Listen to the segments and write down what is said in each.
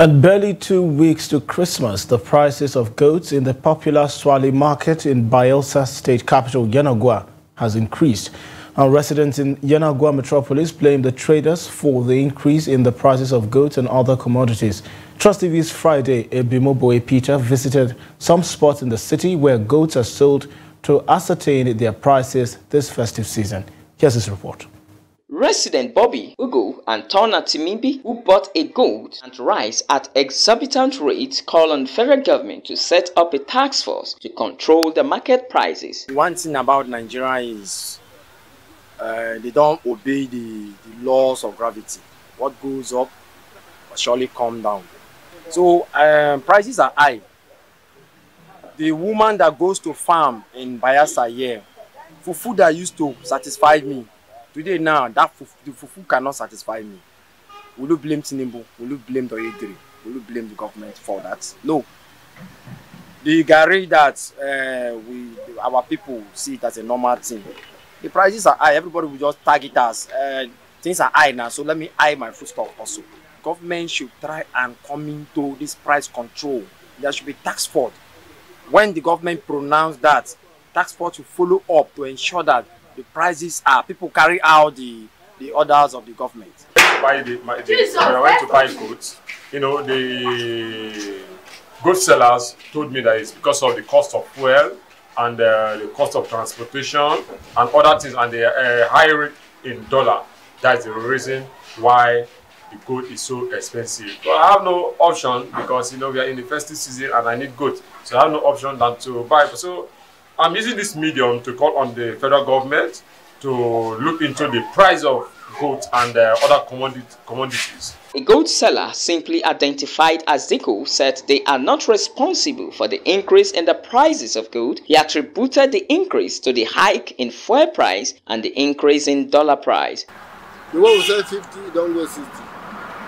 And barely two weeks to Christmas, the prices of goats in the popular Swale market in Bayelsa state capital Yenagoa has increased. And residents in Yenagoa metropolis blame the traders for the increase in the prices of goats and other commodities. Trust TV's Friday, Ebimobowei Peter visited some spots in the city where goats are sold to ascertain their prices this festive season. Here's his report. Resident Bobby Ugo and Tona Timimbi, who bought a goat and rice at exorbitant rates, call on federal government to set up a task force to control the market prices. One thing about Nigeria is uh, they don't obey the, the laws of gravity. What goes up will surely come down. So um, prices are high. The woman that goes to farm in Bayelsa here, for food that used to satisfy me, Today now, that fufu, the fufu cannot satisfy me. Will you blame Tinubu? Will you blame the Oyedere? Will you blame the government for that? No. The garri that uh, we, our people see it as a normal thing. The prices are high. Everybody will just tag it as uh, things are high now. So let me high my food stock also. Government should try and come into this price control. There should be tax force. When the government pronounce that, tax force will follow up to ensure that the prices are. People carry out the the orders of the government. Buy the, my, the, when I went to buy goods, you know, the good sellers told me that it's because of the cost of fuel and uh, the cost of transportation and other things and the uh, high rate in dollar. That's the reason why the goat is so expensive. So I have no option because you know we are in the festive season and I need goat. So I have no option than to buy. So I'm using this medium to call on the federal government to look into the price of goat and uh, other commodities. A goat seller simply identified as Zico said they are not responsible for the increase in the prices of goat. He attributed the increase to the hike in fuel price and the increase in dollar price. The one who said 50 don't go 60.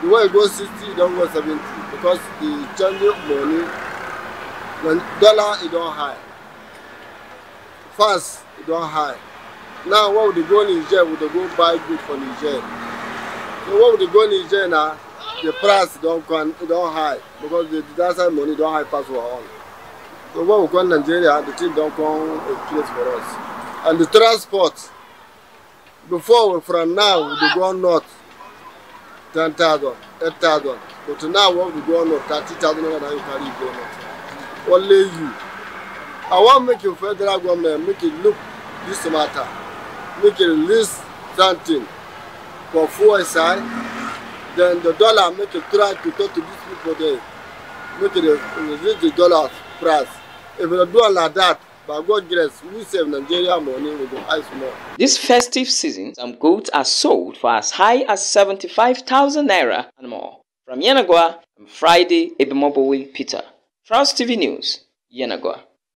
The one who goes 60 don't go 70 because the change of money when dollar is on high fast e don high. Now what we dey go niger we dey go buy good for niger. So what we dey go niger na the price don come e don high because the that side money don high pass our own so when we come nigeria the thing don come a place for us. And the transport before from now we dey go north ten thousand eight thousand. But now when we go north thirty thousand naira na you carry go north. Only you I want make your federal government make it look this matter, make it release something for fuel side, then the dollar make it try to talk to these people there, make it reduce the dollar price. If we do like that, by God grace, we save Nigeria money with the ice more. This festive season, some goods are sold for as high as 75,000 naira and more. From Yenagoa, I'm Friday Ebimobowe Peter. Trust TV News, Yenagoa.